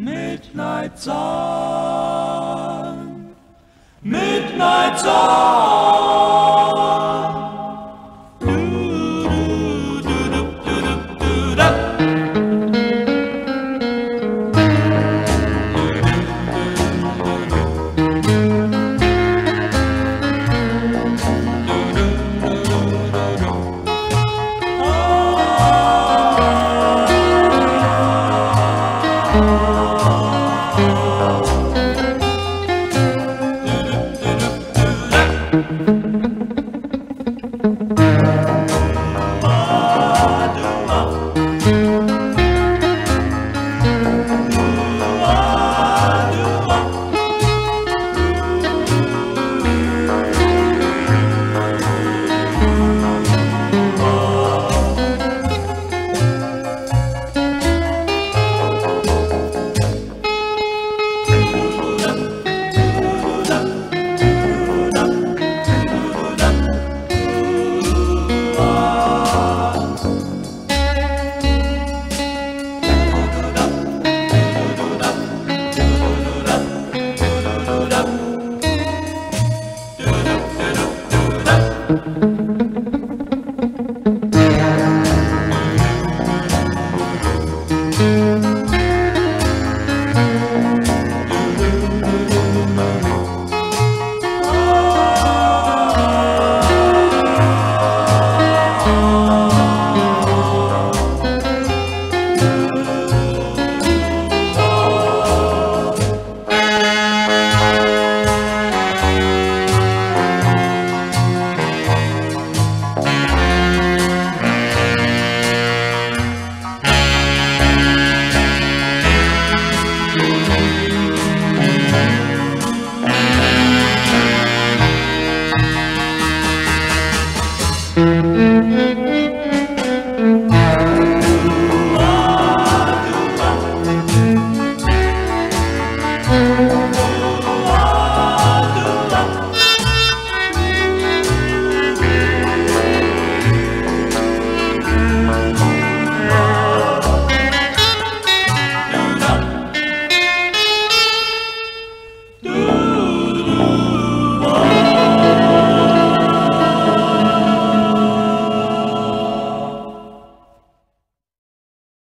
Midnight Sun, Midnight Sun.